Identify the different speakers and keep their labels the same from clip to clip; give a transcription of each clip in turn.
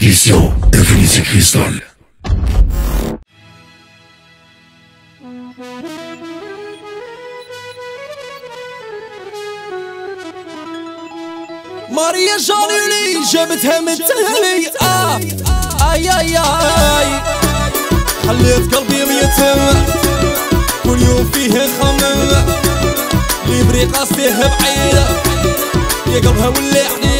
Speaker 1: L'émission Infinity Crystal.
Speaker 2: ماريا جانيلي جابتها من تهلي آه آي آي آي خليت قلبي ميتم كل يوم فيه خمم لي بريق قصديه بعيد يا قلبها ولي حنين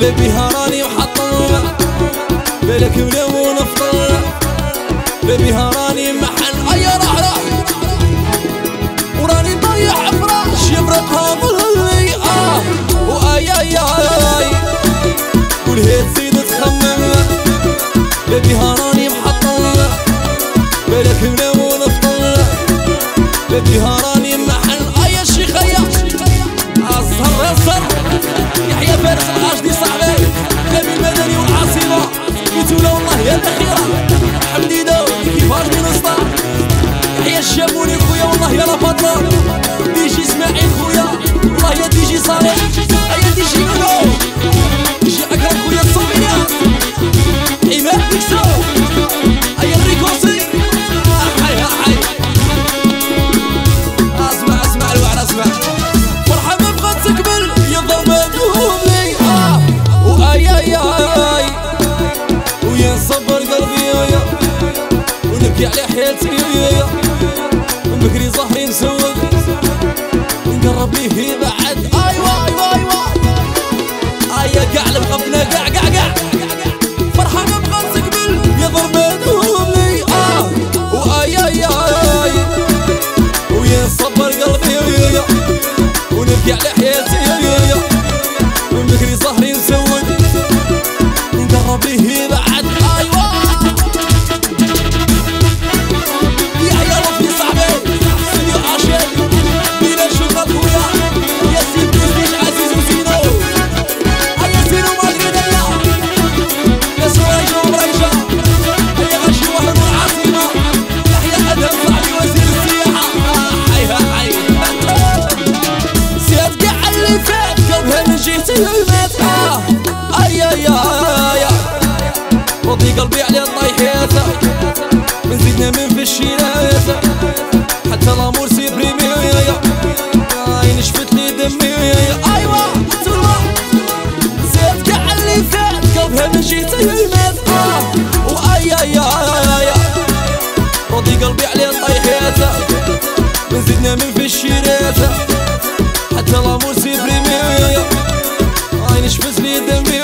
Speaker 2: لبيها راني محطم بالك ولو نفطر لبيها راني محل. اي راح راح. وراني ضيع فراش يفرقها ظلي. آه. وأي أي أي. والهي تزيد تخمم. لبيها راني محطم بالك ولو نفطر بديها راني ونبكي على حياتي يا بكري ظهري مسود نقرب ليه بعد ونبكي على حياتي من من جهتي المات أي أي أي وضي قلبي على الطيحيات من زيدنا من في الشيرات حتى الأمور سيبريمي عين شفت لي دمي. ايوا تما سيد كاع اللي فات قلبها من جهتي المات وأي أي أي وضي قلبي على الطيحيات من زيدنا من عين شفت